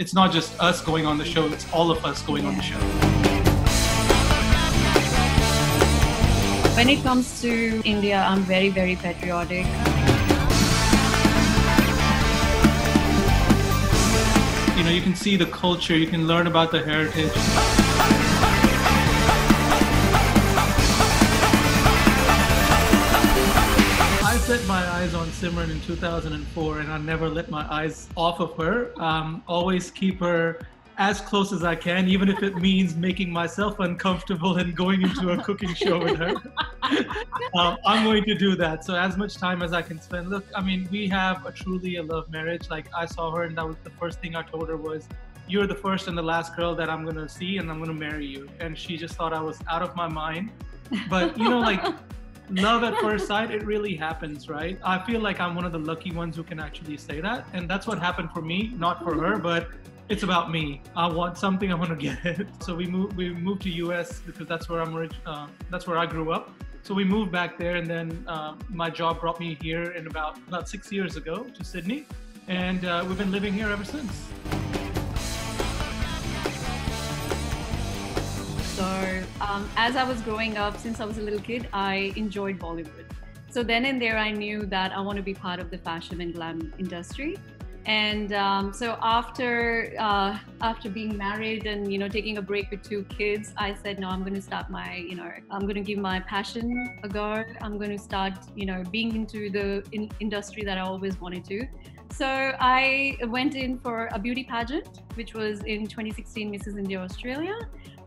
it's not just us going on the show, it's all of us going on the show. When it comes to India, I'm very, very patriotic. You know, you can see the culture, you can learn about the heritage. Set my eyes on Simran in 2004, and I never let my eyes off of her. Um, always keep her as close as I can, even if it means making myself uncomfortable and going into a cooking show with her. um, I'm going to do that. So as much time as I can spend. Look, I mean, we have a truly a love marriage. Like I saw her, and that was the first thing I told her was, "You're the first and the last girl that I'm gonna see, and I'm gonna marry you." And she just thought I was out of my mind. But you know, like love at first sight, it really happens, right? I feel like I'm one of the lucky ones who can actually say that. And that's what happened for me, not for her, but it's about me. I want something, I want to get it. So we moved, we moved to US because that's where I'm, uh, that's where I grew up. So we moved back there, and then uh, my job brought me here in about about six years ago to Sydney, and uh, we've been living here ever since. So, um, as I was growing up, since I was a little kid, I enjoyed Bollywood. So then and there, I knew that I want to be part of the fashion and glam industry. And um, so after uh, after being married and you know taking a break with two kids, I said no, I'm going to start my you know I'm going to give my passion a go. I'm going to start you know being into the in- industry that I always wanted to. So I went in for a beauty pageant, which was in 2016 Mrs. India Australia,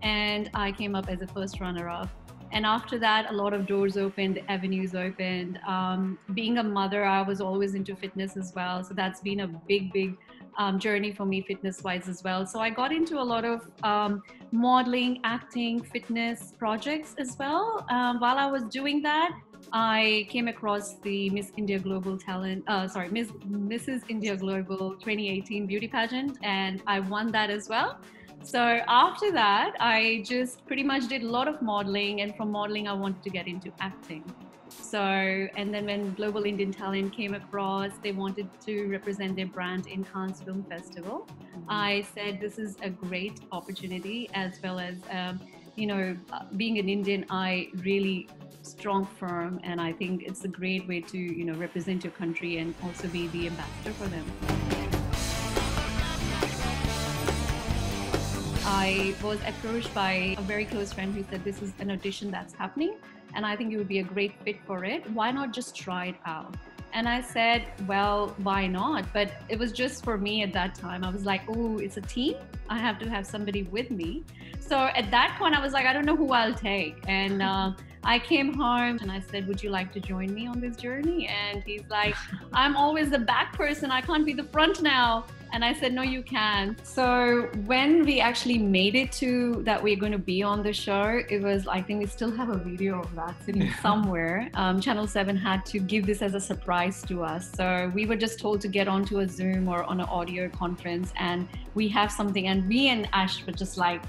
and I came up as a first runner up. And after that, a lot of doors opened, avenues opened. Um, being a mother, I was always into fitness as well. So that's been a big, big um, journey for me, fitness wise as well. So I got into a lot of um, modeling, acting, fitness projects as well. Um, while I was doing that, I came across the Miss India Global Talent, uh, sorry, Miss Mrs. India Global 2018 beauty pageant, and I won that as well. So after that, I just pretty much did a lot of modeling, and from modeling, I wanted to get into acting. So, and then when Global Indian Talent came across, they wanted to represent their brand in Cannes Film Festival. I said this is a great opportunity, as well as, um, you know, uh, being an Indian, I really strong firm, and I think it's a great way to, you know, represent your country and also be the ambassador for them. I was approached by a very close friend who said, This is an audition that's happening, and I think you would be a great fit for it. Why not just try it out? And I said, Well, why not? But it was just for me at that time. I was like, Oh, it's a team. I have to have somebody with me. So at that point, I was like, I don't know who I'll take. And uh, I came home and I said, Would you like to join me on this journey? And he's like, I'm always the back person. I can't be the front now. And I said, no, you can't. So when we actually made it to that we're going to be on the show, it was, I think we still have a video of that sitting somewhere. Um, Channel 7 had to give this as a surprise to us. So we were just told to get onto a Zoom or on an audio conference and we have something. And me and Ash were just like,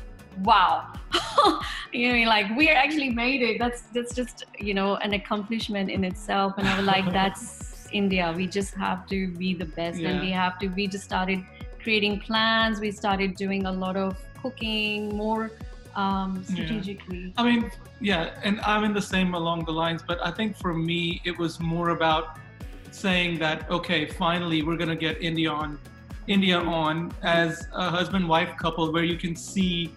wow you know like we actually made it that's that's just you know an accomplishment in itself and i was like that's India. We just have to be the best yeah. and we have to, we just started creating plans. We started doing a lot of cooking, more um, strategically. Yeah. I mean, yeah, and I'm in the same along the lines, but I think for me, it was more about saying that, okay, finally, we're going to get India on. India on as a husband wife couple where you can see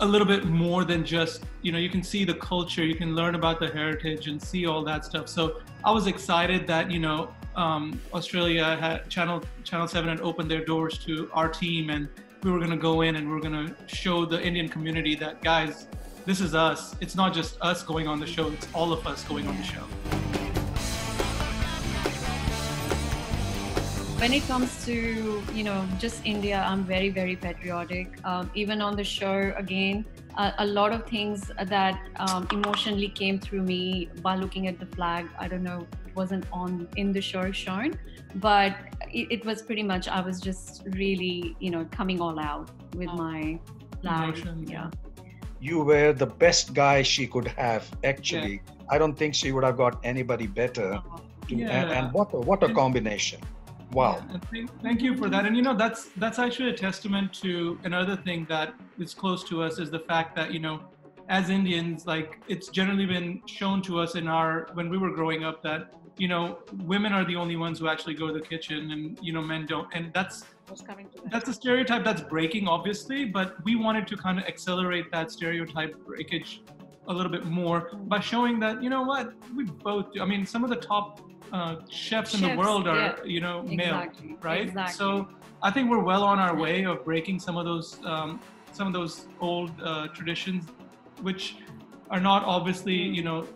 a little bit more than just you know you can see the culture you can learn about the heritage and see all that stuff. So i was excited that you know um, australia had channel channel 7 had opened their doors to our team and we were going to go in and we are going to show the indian community that guys this is us. It's not just us going on the show it's all of us going on the show when it comes to you know just india i'm very very patriotic. Um, even on the show again uh, a lot of things that um, emotionally came through me by looking at the flag. I don't know it wasn't on in the show shown but it, it was pretty much i was just really you know coming all out with oh. my flag. Emotion, yeah. You were the best guy she could have actually. Yeah. i don't think she would have got anybody better. To, yeah. and, and what a, what a combination Wow. Yeah, thank, thank you for that. And you know, that's that's actually a testament to another thing that is close to us is the fact that you know, as Indians, like it's generally been shown to us in our when we were growing up that you know women are the only ones who actually go to the kitchen and you know men don't and that's that's a stereotype that's breaking obviously but we wanted to kind of accelerate that stereotype breakage a little bit more by showing that you know what we both do. i mean some of the top uh, chefs, chefs, in the world are yeah. you know male exactly. right exactly. so i think we're well on our way of breaking some of those um, some of those old uh, traditions which are not obviously you know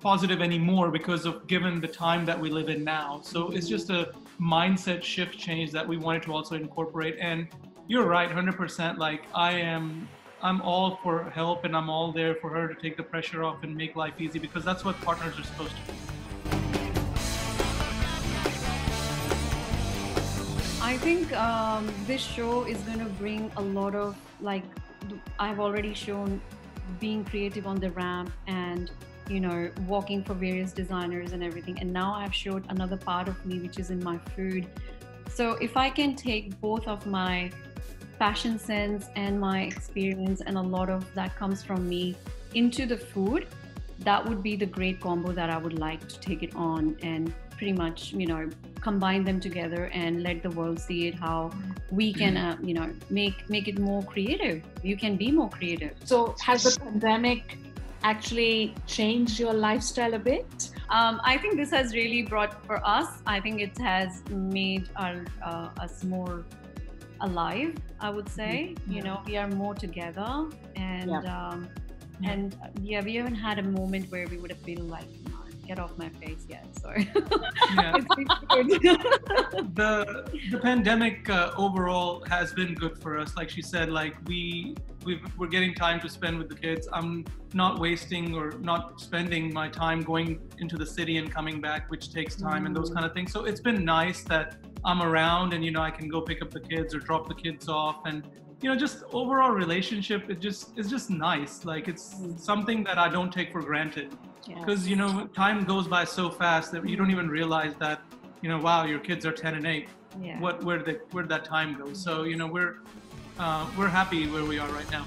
positive anymore because of given the time that we live in now. So it's just a mindset shift change that we wanted to also incorporate. And you're right, 100%. Like I am, I'm all for help and I'm all there for her to take the pressure off and make life easy because that's what partners are supposed to do. I think um, this show is going to bring a lot of like I've already shown being creative on the ramp and you know, walking for various designers and everything. And now I've showed another part of me, which is in my food. So if I can take both of my fashion sense and my experience, and a lot of that comes from me into the food, that would be the great combo that I would like to take it on and pretty much, you know, combine them together and let the world see it how we can, uh, you know, make make it more creative. You can be more creative. So has the pandemic actually changed your lifestyle a bit? Um, I think this has really brought for us. I think it has made our, uh, us more alive. I would say, mm-hmm. you know, we are more together, and yeah. Um, and yeah, we haven't had a moment where we would have been like, get off my face yet. Sorry. Yeah. the the pandemic uh, overall has been good for us. Like she said, like we we are getting time to spend with the kids. I'm not wasting or not spending my time going into the city and coming back, which takes time mm. and those mm. kind of things. So it's been nice that I'm around and you know I can go pick up the kids or drop the kids off and you know just overall relationship it just it's just nice. Like it's mm. something that i don't take for granted. Because you know time goes by so fast that you don't even realize that you know wow your kids are 10 and 8 yeah. what where the where that time goes. So you know we're uh, we're happy where we are right now.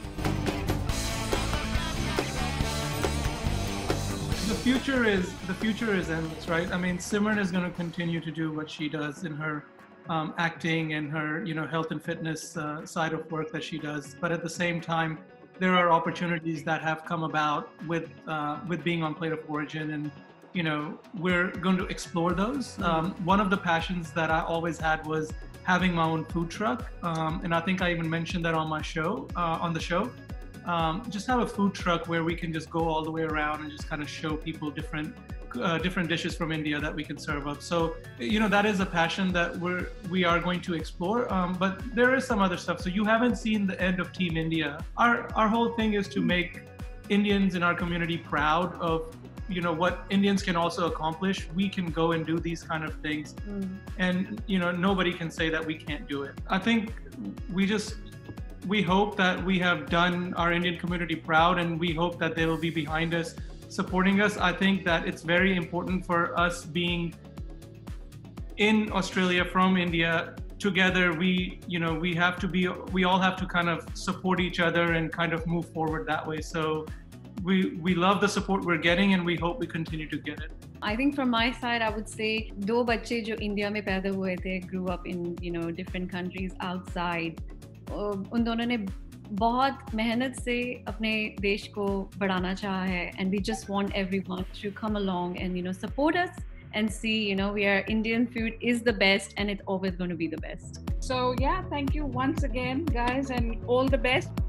The future is the future is endless right? I mean simran is going to continue to do what she does in her um, acting and her you know health and fitness uh, side of work that she does but at the same time there are opportunities that have come about with uh, with being on Plate of Origin, and you know we're going to explore those. Mm-hmm. Um, one of the passions that I always had was having my own food truck, um, and I think I even mentioned that on my show uh, on the show. Um, just have a food truck where we can just go all the way around and just kind of show people different uh, different dishes from India that we can serve up. So you know that is a passion that we're we are going to explore. Um, but there is some other stuff. So you haven't seen the end of Team India. Our our whole thing is to make Indians in our community proud of you know what Indians can also accomplish. We can go and do these kind of things, mm. and you know nobody can say that we can't do it. I think we just we hope that we have done our Indian community proud, and we hope that they will be behind us supporting us. I think that it's very important for us being in Australia from India together we you know we have to be we all have to kind of support each other and kind of move forward that way so we we love the support we're getting and we hope we continue to get it I think from my side, I would say दो बच्चे जो India में पैदा हुए थे grew up in you know different countries outside उन दोनों ने बहुत मेहनत से अपने देश को बढ़ाना चाहा है and we just want everyone to come along and you know support us and see you know we are indian food is the best and it's always going to be the best so yeah thank you once again guys and all the best